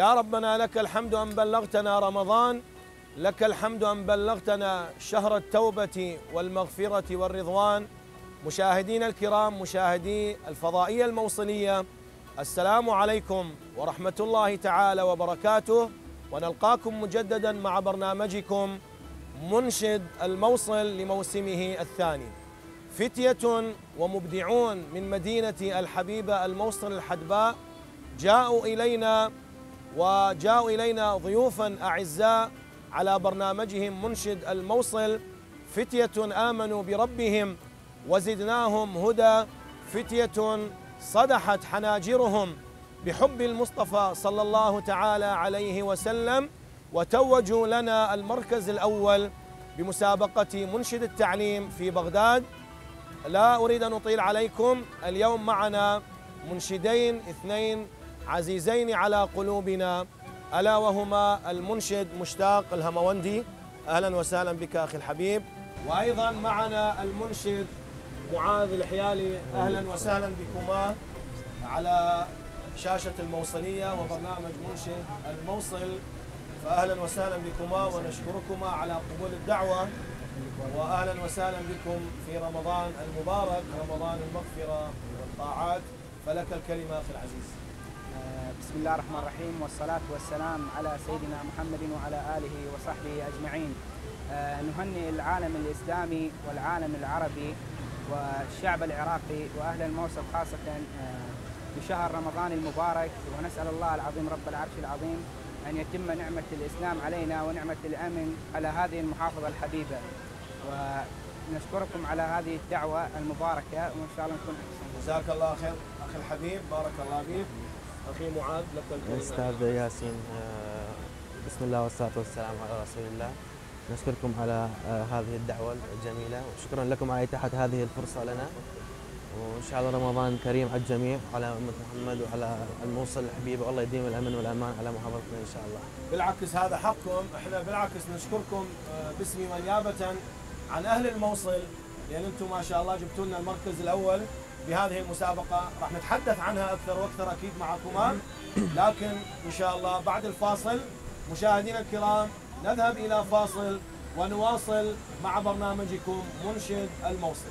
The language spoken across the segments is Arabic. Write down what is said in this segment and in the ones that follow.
يا ربنا لك الحمد أن بلغتنا رمضان لك الحمد أن بلغتنا شهر التوبة والمغفرة والرضوان. مشاهدينا الكرام مشاهدي الفضائية الموصلية السلام عليكم ورحمة الله تعالى وبركاته. ونلقاكم مجددا مع برنامجكم منشد الموصل لموسمه الثاني. فتية ومبدعون من مدينة الحبيبة الموصل الحدباء جاءوا إلينا وجاءوا إلينا ضيوفا أعزاء على برنامجهم منشد الموصل. فتية آمنوا بربهم وزدناهم هدى. فتية صدحت حناجرهم بحب المصطفى صلى الله تعالى عليه وسلم. وتوجوا لنا المركز الأول بمسابقة منشد التعليم في بغداد. لا أريد أن أطيل عليكم. اليوم معنا منشدين اثنين عزيزين على قلوبنا ألا وهما المنشد مشتاق الهموندي. أهلا وسهلا بك أخي الحبيب. وأيضا معنا المنشد معاذ الحيالي. أهلا وسهلا بكما على شاشة الموصلية وبرنامج منشد الموصل. فأهلا وسهلا بكما ونشكركما على قبول الدعوة. وأهلا وسهلا بكم في رمضان المبارك رمضان المغفرة والطاعات. فلك الكلمة أخي العزيز. بسم الله الرحمن الرحيم والصلاة والسلام على سيدنا محمد وعلى آله وصحبه أجمعين. آه، نهنئ العالم الإسلامي والعالم العربي والشعب العراقي وأهل الموصل خاصة آه، بشهر رمضان المبارك. ونسأل الله العظيم رب العرش العظيم أن يتم نعمة الإسلام علينا ونعمة الأمن على هذه المحافظة الحبيبة. ونشكركم على هذه الدعوة المباركة وإن شاء الله نكون أحسن جزاك الله خير أخي الحبيب بارك الله فيك. أخي معاذ لك أستاذ ياسين آه، بسم الله والصلاة والسلام على رسول الله. نشكركم على آه، هذه الدعوة الجميلة وشكرا لكم على إتاحة هذه الفرصة لنا. وإن شاء الله رمضان كريم على الجميع وعلى أمة محمد وعلى الموصل الحبيب والله يديم الأمن والأمان على محافظتنا إن شاء الله. بالعكس هذا حقكم. إحنا بالعكس نشكركم آه، باسمي ونيابة عن أهل الموصل لأن أنتم ما شاء الله جبتوا لنا المركز الأول. بهذه المسابقة راح نتحدث عنها أكثر وأكثر أكيد معكما لكن إن شاء الله بعد الفاصل مشاهدينا الكرام نذهب إلى فاصل ونواصل مع برنامجكم منشد الموصل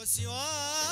O senhor.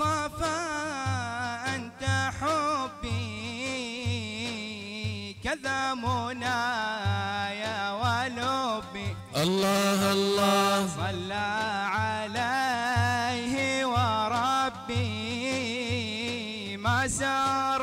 المصطفى أنت حبي. كذا منايا ولبي. الله الله. صلى عليه وربي. ما سار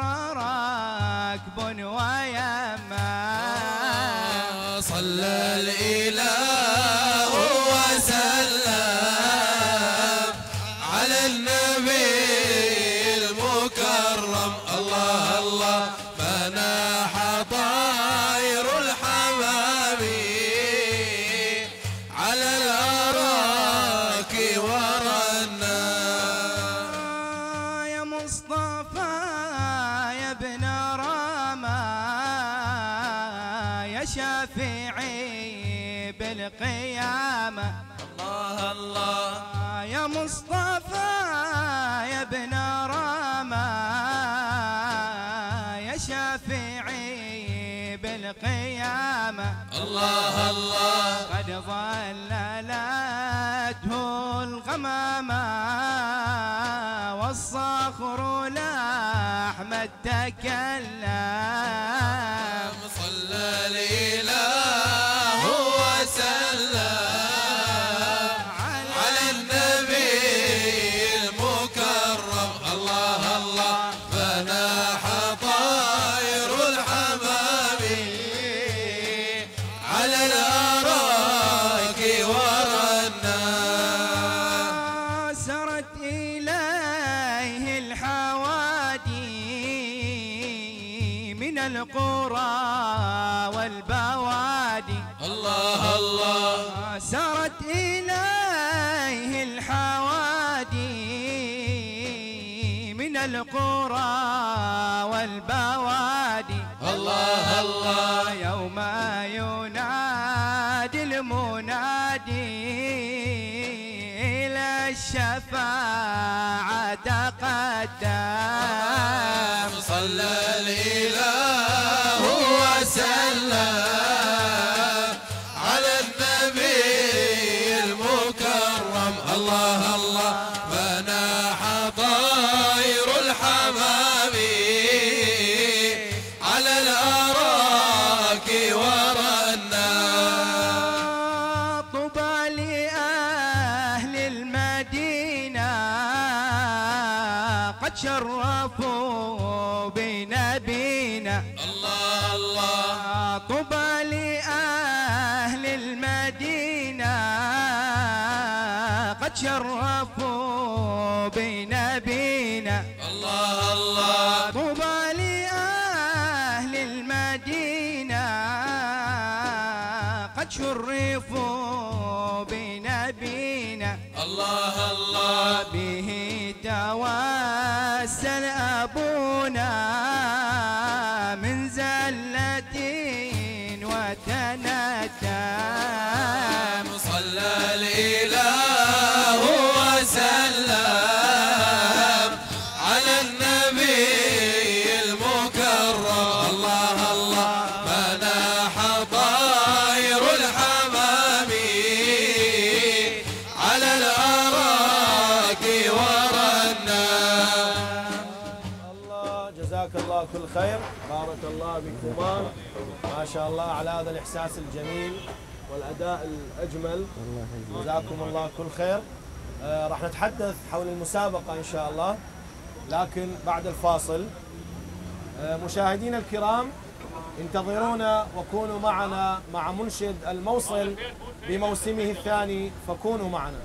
تكلم والبوادي. الله الله. يوم ينادي المنادي إلى الشفاعة تقدم صلى الإله وسلم. تشرفوا بنبينا. الله الله. به توسل أبونا. ما شاء الله على هذا الإحساس الجميل والأداء الأجمل. جزاكم الله كل خير. آه راح نتحدث حول المسابقة إن شاء الله لكن بعد الفاصل. آه مشاهدينا الكرام انتظرونا وكونوا معنا مع منشد الموصل بموسمه الثاني فكونوا معنا.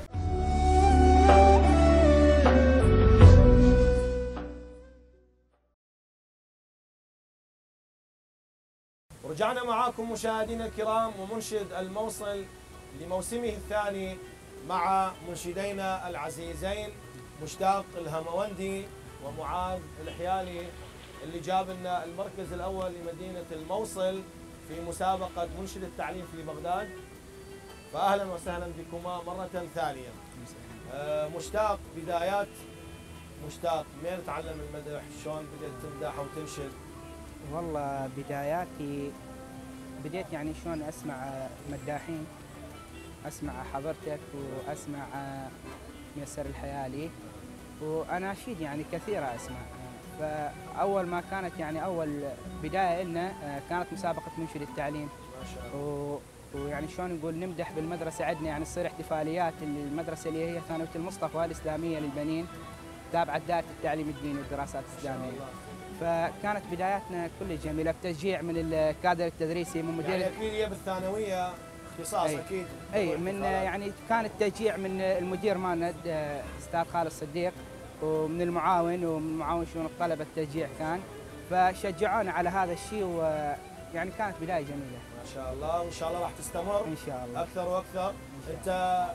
ورجعنا معاكم مشاهدينا الكرام ومنشد الموصل لموسمه الثاني مع منشدينا العزيزين مشتاق الهموندي ومعاذ الحيالي اللي جاب لنا المركز الأول لمدينة الموصل في مسابقة منشد التعليم في بغداد فاهلا وسهلا بكما مرة ثانية. آه، مشتاق بدايات. مشتاق من تعلم المدح؟ شلون بديت تمدح أو تنشد؟ والله بداياتي بديت يعني شلون أسمع مداحين أسمع حضرتك وأسمع ميسر الحيالي وأناشيد يعني كثيرة أسمع. فأول ما كانت يعني أول بداية لنا كانت مسابقة منشد التعليم. ما شاء الله. و... ويعني شلون نقول نمدح بالمدرسة عندنا يعني تصير احتفاليات المدرسة اللي هي ثانوية المصطفى الإسلامية للبنين تابعة دائرة التعليم الديني والدراسات الإسلامية. فكانت بداياتنا كل جميلة بتشجيع من الكادر التدريسي من مدير يعني أكيد هي بالثانوية اختصاص أي. أكيد. أي من يعني كان التشجيع من المدير مالنا أستاذ خالد الصديق ومن المعاون ومن معاون شؤون الطلبة التشجيع كان. فشجعونا على هذا الشيء ويعني كانت بداية جميلة. ما شاء الله وإن شاء الله راح تستمر. إن شاء الله. أكثر وأكثر. أنت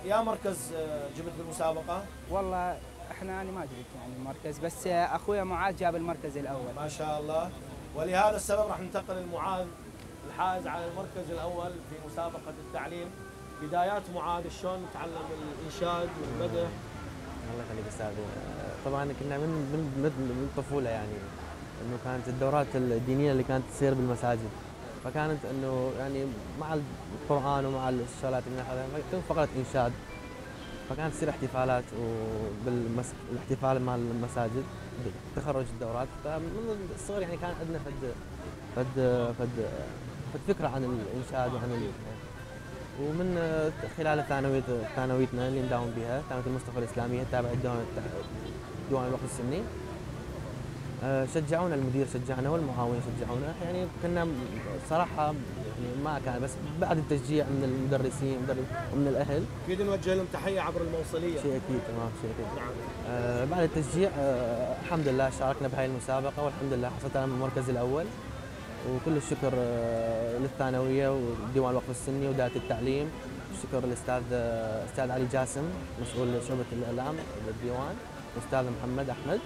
يا مركز آه، جبت بالمسابقه والله إحنا أنا ما جبت يعني المركز بس اخويا معاذ جاب المركز الأول. ما شاء الله. ولهذا السبب راح ننتقل لمعاذ الحائز على المركز الأول في مسابقة التعليم. بدايات معاذ شلون تعلم الانشاد والمدح؟ الله يخليك أستاذ. طبعا كنا من من من من الطفوله يعني إنه كانت الدورات الدينية اللي كانت تصير بالمساجد. فكانت إنه يعني مع القرآن ومع الشغلات اللي ناخذها كان فقرة إنشاد. فكانت تصير احتفالات وبالمس... الاحتفال مع المساجد تخرج الدورات فمن الصغر يعني كان عندنا فد فد فد فد فكرة عن الإنشاد وعن. ومن خلال ثانوية ثانويتنا اللي نداوم بها ثانوية المصطفى الإسلامية تابع الديوان ديوان الوقت السني شجعونا المدير شجعنا والمعاون شجعونا. يعني كنا صراحة يعني ما كان بس بعد التشجيع من المدرسين ومن الأهل. أكيد نوجه لهم تحية عبر الموصلية. شيء أكيد تمام شيء أكيد. نعم. آه، بعد التشجيع آه، الحمد لله شاركنا بهاي المسابقة والحمد لله حصلت من المركز الأول. وكل الشكر آه، للثانوية وديوان الوقف السني ودائرة التعليم. الشكر للأستاذ آه، أستاذ علي جاسم مسؤول شعبة الإعلام بالديوان والأستاذ محمد أحمد.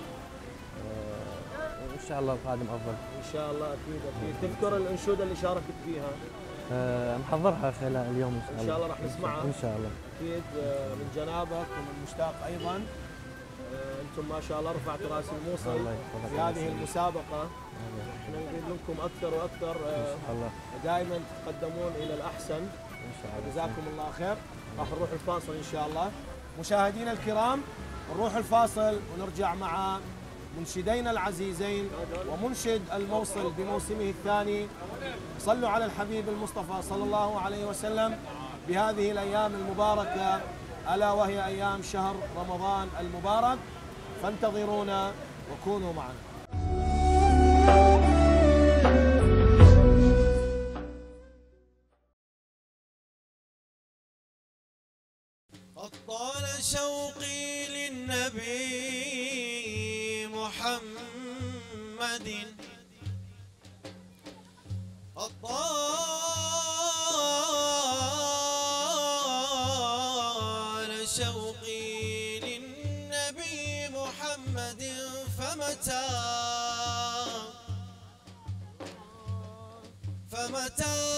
وإن شاء الله القادم أفضل. إن شاء الله أكيد أكيد. تذكر الأنشودة اللي شاركت فيها؟ آه، محضرها خلال اليوم إن شاء الله. إن شاء الله راح نسمعها. إن شاء الله. أكيد آه، من جنابك ومن مشتاق أيضا. آه، أنتم ما شاء الله رفعتوا رأس الموصل في هذه. المسابقة. إحنا نريد منكم أكثر وأكثر دائما تتقدمون إلى الأحسن. إن شاء الله. جزاكم الله خير. راح نروح الفاصل إن شاء الله. مشاهدينا الكرام نروح الفاصل ونرجع مع منشدينا العزيزين ومنشد الموصل بموسمه الثاني. صلوا على الحبيب المصطفى صلى الله عليه وسلم بهذه الأيام المباركة ألا وهي أيام شهر رمضان المبارك. فانتظرونا وكونوا معنا. قد طال شوقي محمد قد طال شوقي للنبي محمد فمتى فمتى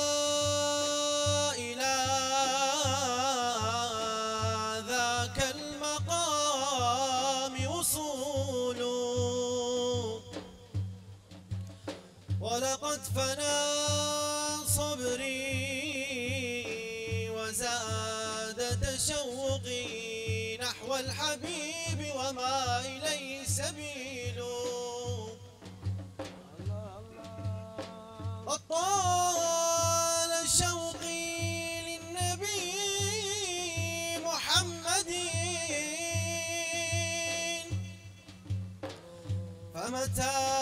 فمتى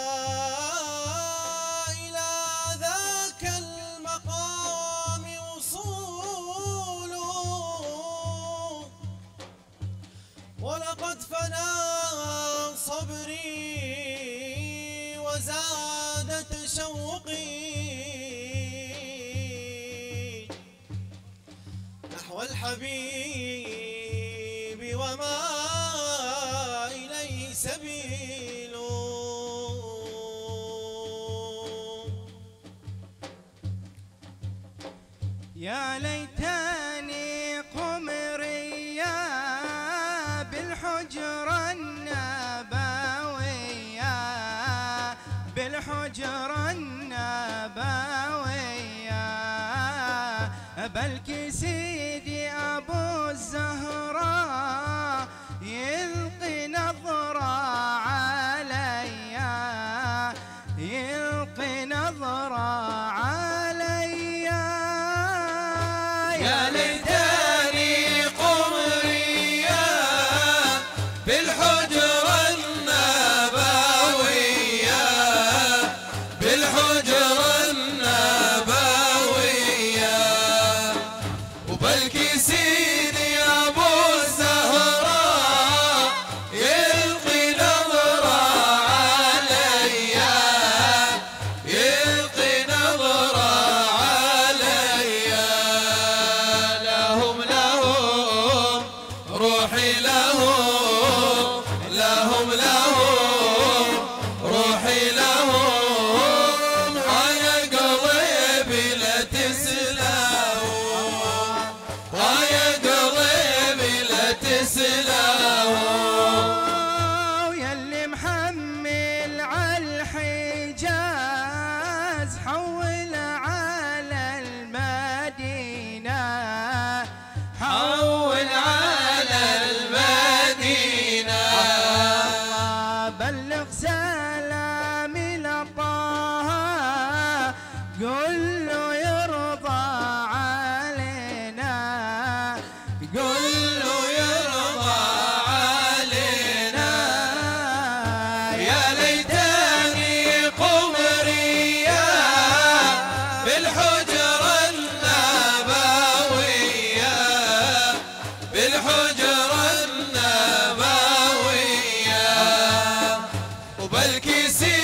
que se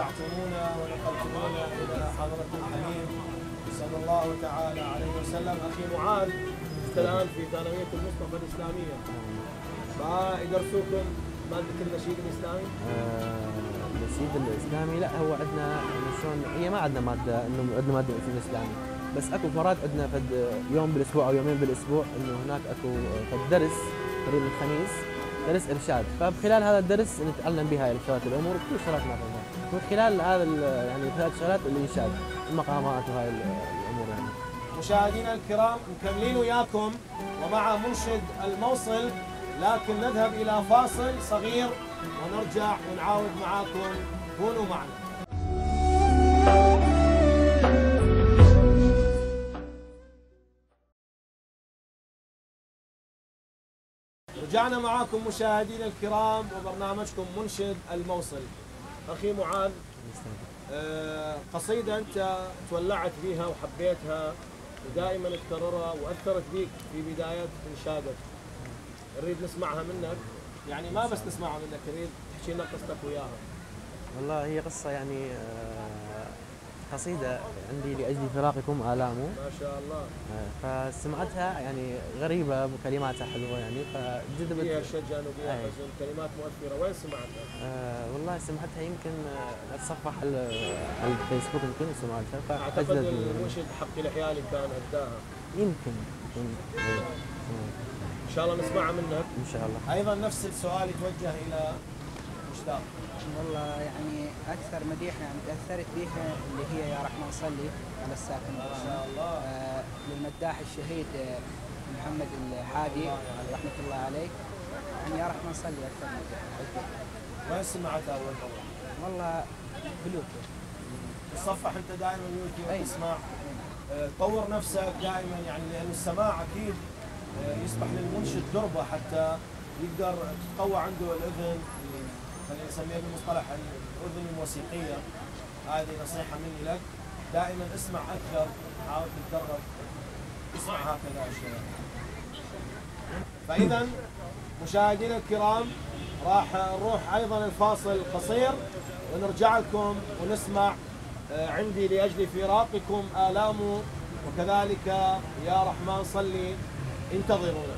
يعني ان تعتمونا ونقلتمونا إلى حضرة الحبيب صلى الله تعالى عليه وسلم. أخي معاذ أنت الآن في ثانويه المصطفى الاسلاميه فيدرسوكم ماده النشيد الإسلامي؟ آه، النشيد الإسلامي؟ لا هو عندنا يعني شلون؟ هي ما عندنا مادة إنه عندنا مادة النشيد الإسلامي. بس أكو مرات عندنا فد يوم بالأسبوع أو يومين بالأسبوع إنه هناك أكو فد درس قريب الخميس درس إرشاد. فبخلال هذا الدرس نتعلم بهاي الشغلات الأمور كل شغلات ما من خلال هذا يعني ثلاث شغلات الانشاد المقامات وهاي ال- الأمور يعني. مشاهدينا الكرام مكملين وياكم ومع منشد الموصل لكن نذهب إلى فاصل صغير ونرجع ونعاود معاكم. كونوا معنا. رجعنا معاكم مشاهدينا الكرام وبرنامجكم منشد الموصل. أخي معاذ آه، قصيدة أنت تولعت بها وحبيتها ودائما تكررها وأثرت بيك في بداية إنشادك. نريد نسمعها منك. يعني ما بس نسمعها منك نريد تحكي لنا قصتك وياها. والله هي قصة يعني آه، قصيدة عندي لأجل فراقكم الامه ما شاء الله. فسمعتها يعني غريبة وكلماتها حلوة يعني فيها فجذبت شجن وفيها. حزن كلمات مؤثرة. وين سمعتها؟ آه والله سمعتها يمكن آه، أتصفح على الفيسبوك يمكن سمعتها أعتقد فأجذبني. المنشد حق الحيالي كان أداها يمكن إيه، إن شاء الله نسمعها منك إن شاء الله. أيضا نفس السؤال يتوجه إلى مشتاق. والله يعني أكثر مديحه يعني تأثرت بها اللي هي يا رحمن صلي على الساكن ما. شاء الله آه، للمداح الشهيد آه، محمد الحادي رحمة الله عليه يعني يا رحمن صلي أكثر مديحه وين سمعتها أول مرة؟ والله بلوتوث تصفح أنت دائما يوتيوب. تسمع آه، طور نفسك دائما يعني لأن السماع أكيد آه، يصبح للمنشد دربة حتى يقدر تتقوى عنده الأذن خلينا نسميها بالمصطلح الاذن الموسيقية. هذه نصيحة مني لك. دائما اسمع أكثر حاول تتدرب. اسمع هكذا اشياء فاذا مشاهدينا الكرام راح نروح أيضا الفاصل قصير ونرجع لكم ونسمع آه، عندي لأجل فراقكم آلام وكذلك يا رحمن صلي انتظرونا.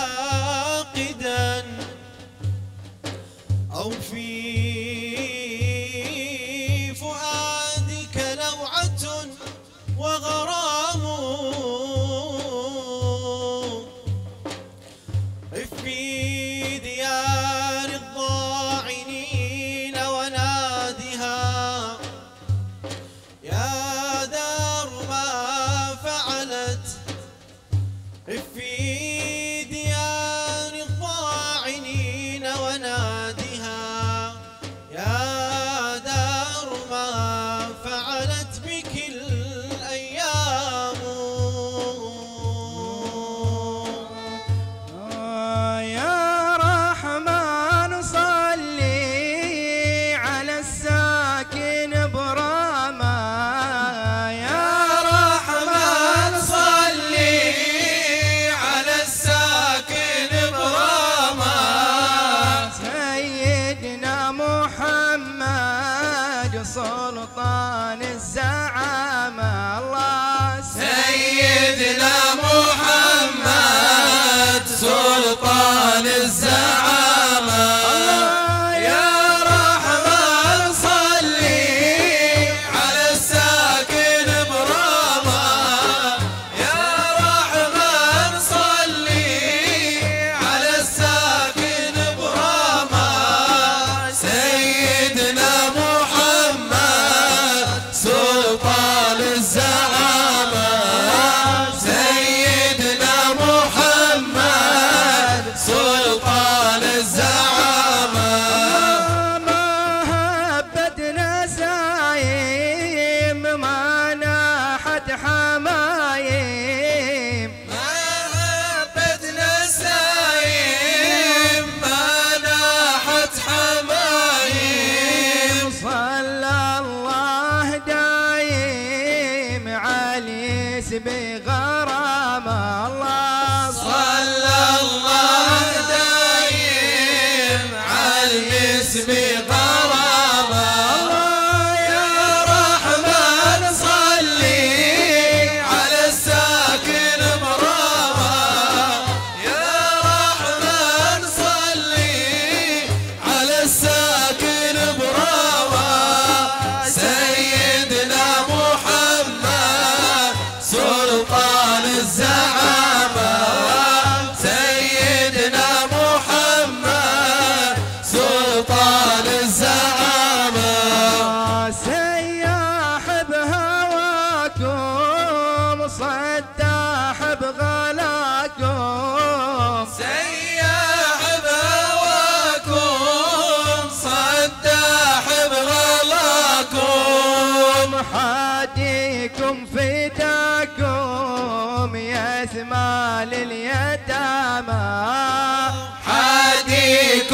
فاقدا أو في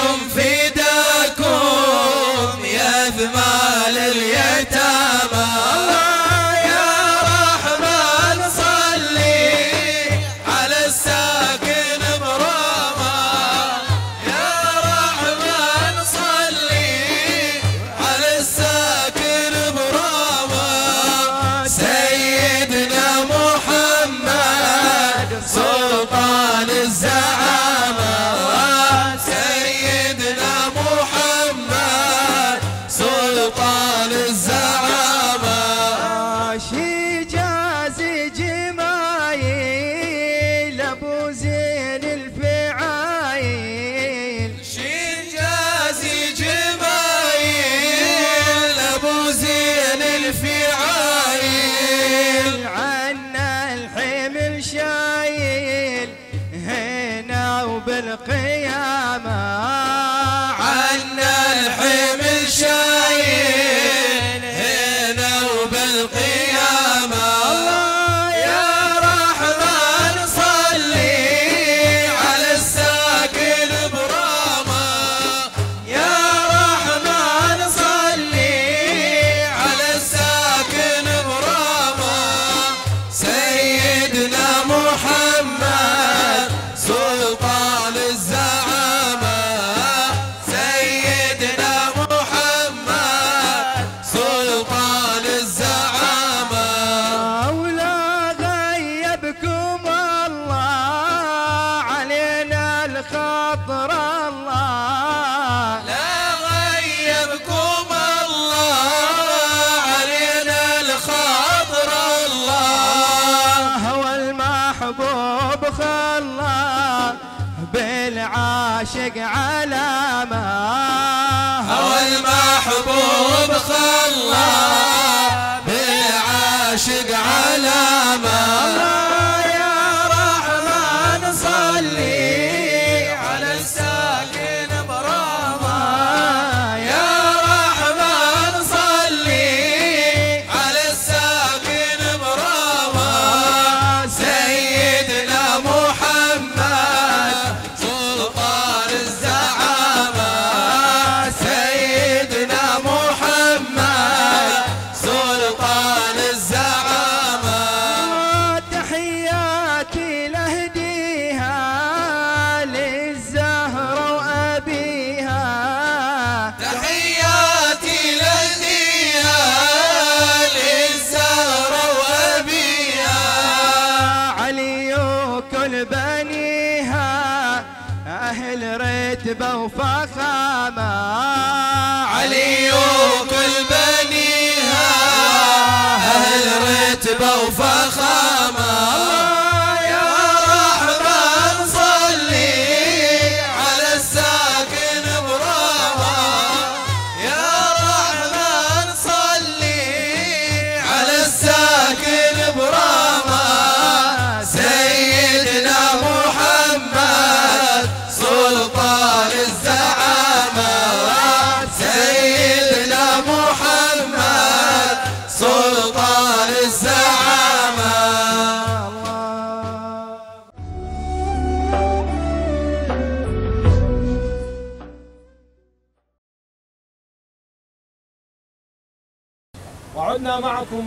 something.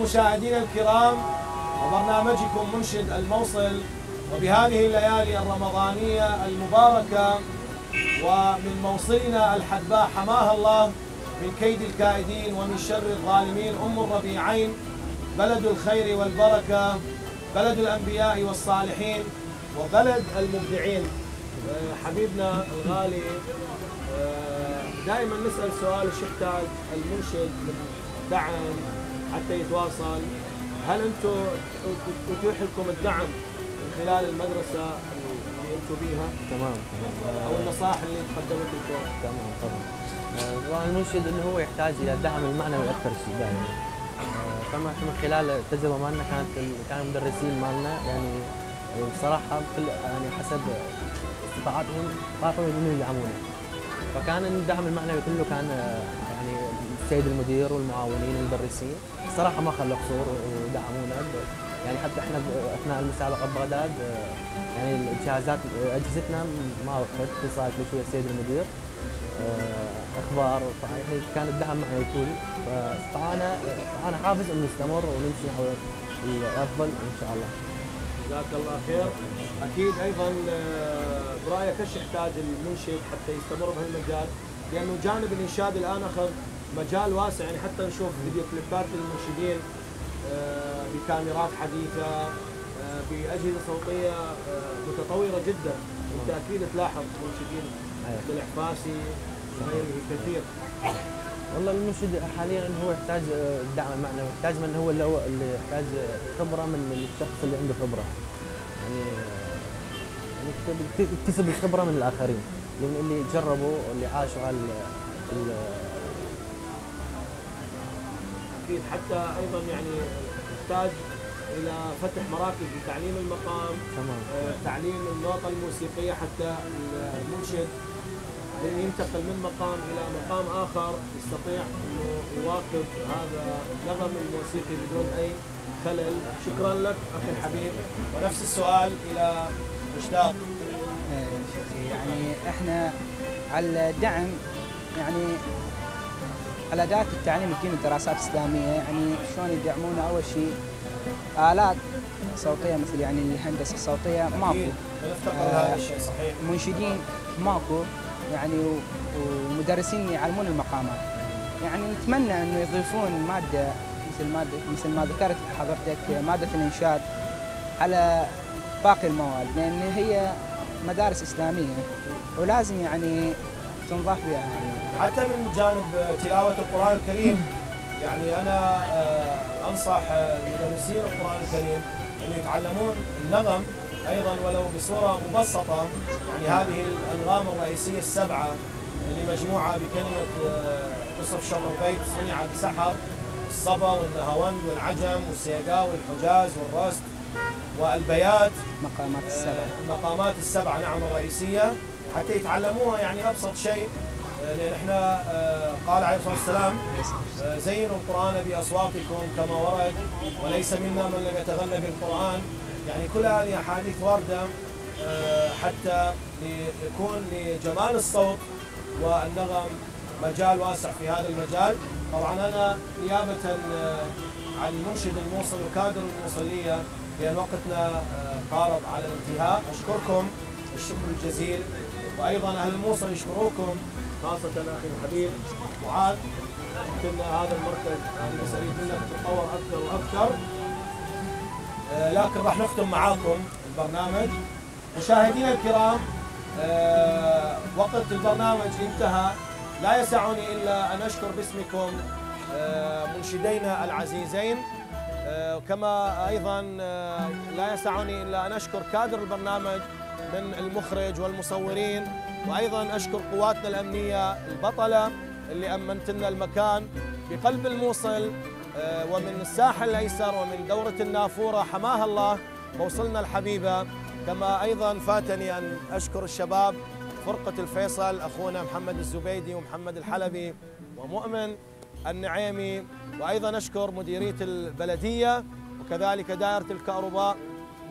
مشاهدينا الكرام وبرنامجكم منشد الموصل وبهذه الليالي الرمضانية المباركة ومن موصلنا الحدباء حماها الله من كيد الكائدين ومن شر الظالمين أم الربيعين بلد الخير والبركة بلد الأنبياء والصالحين وبلد المبدعين. آه، حبيبنا الغالي آه، دائما نسأل سؤال إيش يحتاج المنشد من دعم حتى يتواصل. هل أنتم اتيح لكم الدعم من خلال المدرسة اللي أنتم بيها؟ تمام أو النصائح اللي تقدمت لكم؟ تمام طبعا آه، طبعا المنشد إنه هو يحتاج إلى الدعم المعنوي أكثر شيء دائما. آه، فما إحنا من خلال التجربة مالنا كانت كان المدرسين مالنا يعني بصراحة بكل يعني حسب استطاعتهم طاقوا انه يدعمونا فكان الدعم المعنوي كله كان آه، السيد المدير والمعاونين والمدرسين الصراحه ما خلوا قصور ودعمونا يعني حتى إحنا أثناء المسابقة ببغداد يعني الجهازات أجهزتنا ما وقفت اتصال كل شوية السيد المدير. أخبار كان الدعم معي طول فاستطعنا أنا حافز إنه نستمر ونمشي نحو الأفضل إن شاء الله. جزاك الله خير. أكيد أيضا برأيك إيش يحتاج المنشد حتى يستمر بهالمجال؟ لأنه جانب الإنشاد الآن أخذ مجال واسع يعني حتى نشوف فيديو كليبات للمنشدين آه، بكاميرات حديثة آه، بأجهزة صوتية آه، متطورة جدا أنت أكيد تلاحظ منشدين أيوة. بالعفاسي وغيره كثير والله المنشد حاليا هو يحتاج الدعم المعنوي، يحتاج من هو اللي هو اللي يحتاج خبرة من الشخص اللي عنده خبرة. يعني آه، يعني الخبرة من الآخرين، لأن اللي جربوا واللي عاشوا على ال- ال- أكيد حتى أيضا يعني يحتاج إلى فتح مراكز لتعليم المقام تمام. آه، تعليم النوطة الموسيقية حتى المنشد. ينتقل من مقام إلى مقام آخر يستطيع أنه يواكب هذا النغم الموسيقي بدون أي خلل. شكرا لك أخي الحبيب. ونفس السؤال إلى مشتاق آه، يعني إحنا على الدعم يعني على اداره التعليم الديني والدراسات الإسلامية يعني شلون يدعمونا أول شيء آلات صوتية مثل يعني الهندسة الصوتية ماكو. آه، منشدين ماكو يعني ومدرسين يعلمون المقامات. يعني نتمنى إنه يضيفون مادة مثل ماده مثل ما ذكرت حضرتك مادة الإنشاد على باقي المواد لأن هي مدارس إسلامية. ولازم يعني تنضاف بها يعني حتى من جانب تلاوة القرآن الكريم. يعني أنا آه، أنصح آه، مدرسين القرآن الكريم أن يتعلمون النغم أيضا ولو بصورة مبسطة. يعني هذه الأنغام الرئيسية السبعة اللي مجموعة بكلمة آه، يوسف شر البيت صنع بسحر. الصبا والنهاوند والعجم والسيقا والحجاز والرست والبيات. مقامات آه، السبع المقامات السبعة نعم الرئيسية. حتى يتعلموها يعني أبسط شيء. لأن إحنا آه، قال عليه الصلاة والسلام آه، زينوا القرآن بأصواتكم كما ورد وليس منا من لم يتغنى بالقرآن. يعني كل هذه أحاديث واردة آه، حتى يكون لجمال الصوت والنغم مجال واسع في هذا المجال. طبعا أنا نيابة عن المنشد الموصل وكادر الموصلية لأن وقتنا قارب على الانتهاء. أشكركم الشكر الجزيل. وأيضا أهل الموصل يشكروكم خاصة أخي الحبيب معاذ يمكن هذا المركز أنا بس اريد منك تتطور أكثر وأكثر. آه، لكن راح نختم معاكم البرنامج. مشاهدينا الكرام آه، وقت البرنامج انتهى. لا يسعني إلا أن أشكر باسمكم آه، منشدينا العزيزين. آه، كما أيضا آه، لا يسعني إلا أن أشكر كادر البرنامج من المخرج والمصورين. وأيضا أشكر قواتنا الأمنية البطلة اللي امنت لنا المكان بقلب الموصل آه، ومن الساحل الأيسر ومن دورة النافورة حماها الله موصلنا الحبيبة. كما أيضا فاتني أن أشكر الشباب فرقة الفيصل أخونا محمد الزبيدي ومحمد الحلبي ومؤمن النعيمي. وأيضا أشكر مديرية البلدية وكذلك دائرة الكهرباء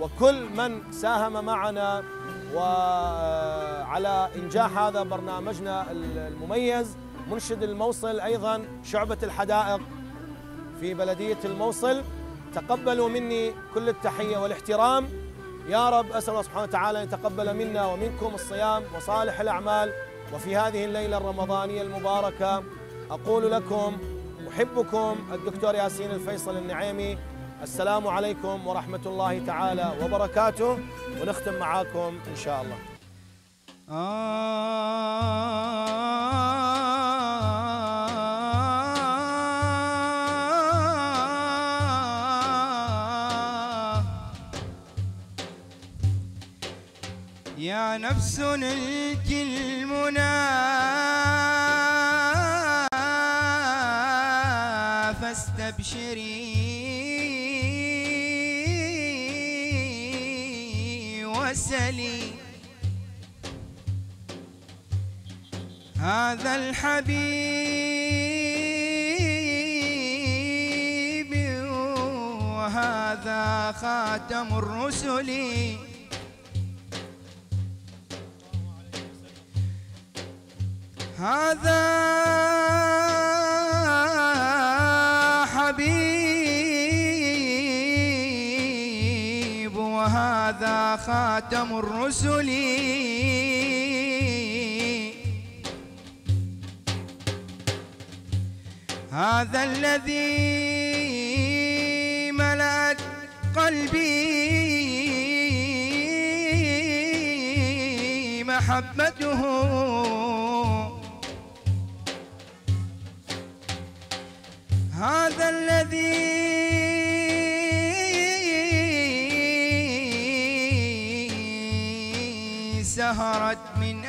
وكل من ساهم معنا وعلى إنجاح هذا برنامجنا المميز. منشد الموصل أيضا شعبة الحدائق في بلدية الموصل. تقبلوا مني كل التحية والاحترام. يا رب أسأل الله سبحانه وتعالى أن يتقبل منا ومنكم الصيام وصالح الأعمال. وفي هذه الليلة الرمضانية المباركة أقول لكم أحبكم الدكتور ياسين الفيصل النعيمي. السلام عليكم ورحمة الله تعالى وبركاته ونختم معاكم إن شاء الله. آه يا نفس نلك المنى وسلي هذا الحبيب وهذا خاتم الرسل. هذا خاتم الرسل. هذا الذي ملأت قلبي محبته. هذا الذي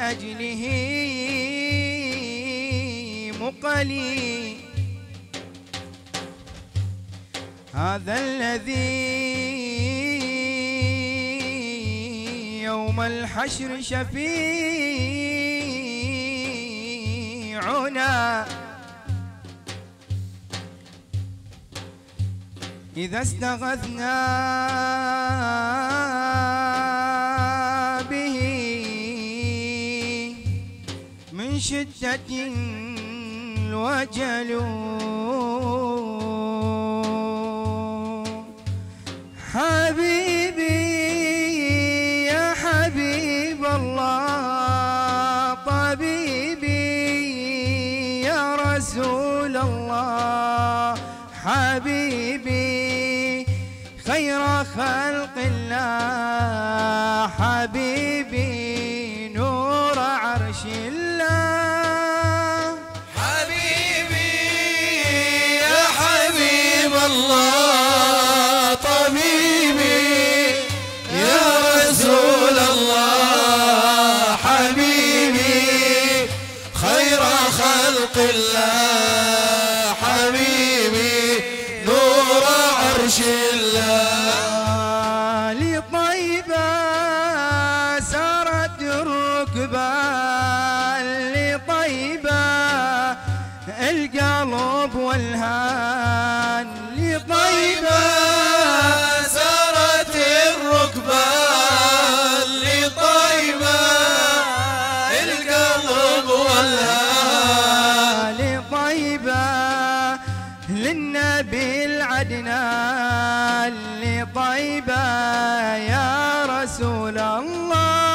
أجله مقلي. هذا الذي يوم الحشر شفيعنا. إذا استغثنا من شدة الوجل حبيبي يا حبيب الله طبيبي يا رسول الله. حبيبي خير خلق الله حبيبي للنبي العدنان لطيبة يا رسول الله.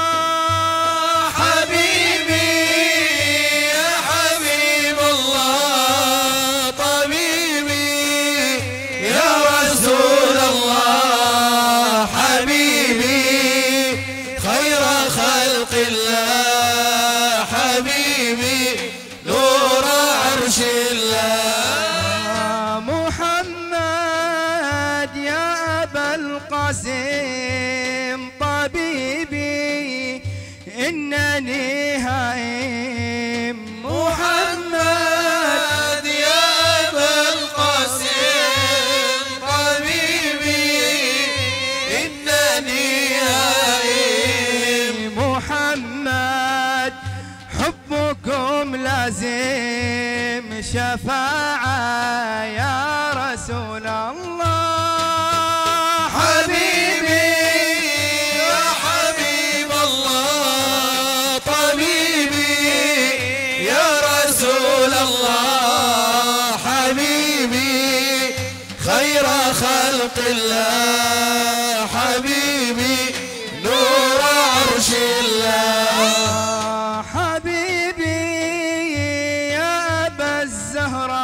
الزهراء